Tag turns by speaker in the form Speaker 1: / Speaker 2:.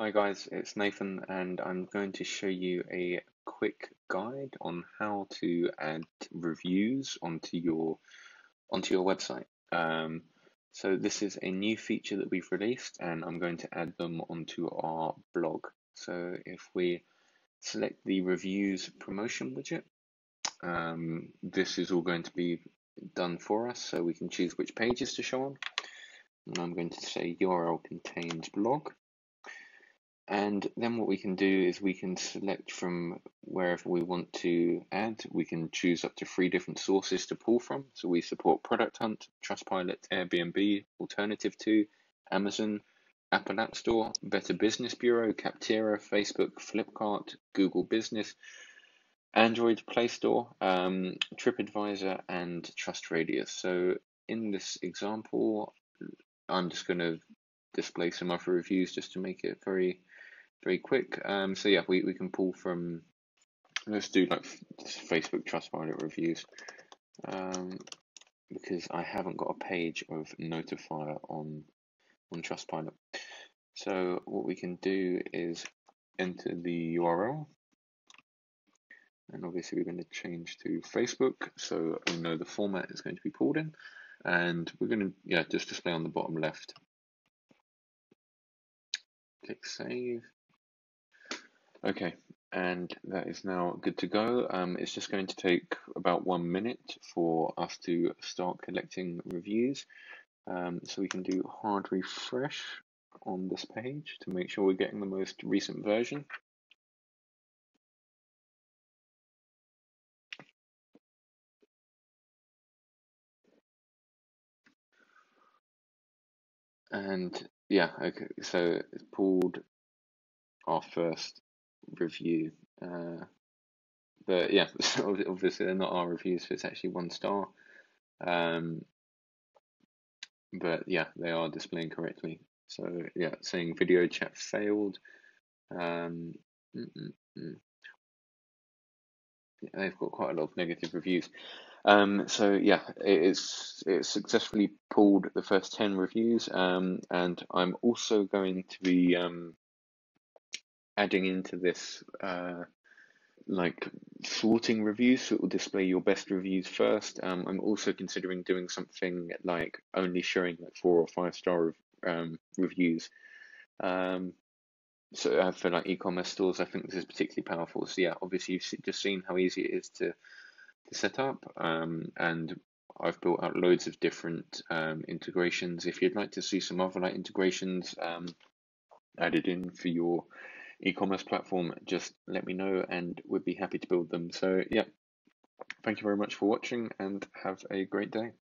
Speaker 1: Hi guys, it's Nathan and I'm going to show you a quick guide on how to add reviews onto your onto your website. Um, so this is a new feature that we've released and I'm going to add them onto our blog. So if we select the reviews promotion widget, um, this is all going to be done for us so we can choose which pages to show on. And I'm going to say URL contains blog and then what we can do is we can select from wherever we want to add. We can choose up to three different sources to pull from. So we support Product Hunt, Trustpilot, Airbnb, AlternativeTo, Amazon, Apple App Store, Better Business Bureau, Capterra, Facebook, Flipkart, Google Business, Android Play Store, um, TripAdvisor, and TrustRadius. So in this example, I'm just going to display some other reviews just to make it very very quick. Um, so yeah, we, we can pull from, let's do like Facebook Trustpilot reviews, um, because I haven't got a page of Notifier on, on Trustpilot. So what we can do is enter the URL, and obviously we're going to change to Facebook, so we know the format is going to be pulled in, and we're going to yeah just display on the bottom left. Click save. Okay, and that is now good to go. Um, it's just going to take about one minute for us to start collecting reviews. Um, so we can do hard refresh on this page to make sure we're getting the most recent version. And yeah, okay, so it's pulled our first review. Uh, but yeah, obviously they're not our reviews, so it's actually one star. Um, but yeah, they are displaying correctly. So yeah, saying video chat failed. Um, mm -mm -mm. Yeah, they've got quite a lot of negative reviews. Um, so yeah, it's it's successfully pulled the first ten reviews, um, and I'm also going to be um, adding into this uh, like sorting reviews, so it will display your best reviews first. Um, I'm also considering doing something like only showing like four or five star um, reviews. Um, so uh, for like e-commerce stores, I think this is particularly powerful. So yeah, obviously you've just seen how easy it is to to set up, um, and I've built out loads of different um, integrations. If you'd like to see some other like integrations um, added in for your e-commerce platform, just let me know and we'd be happy to build them. So yeah, thank you very much for watching and have a great day.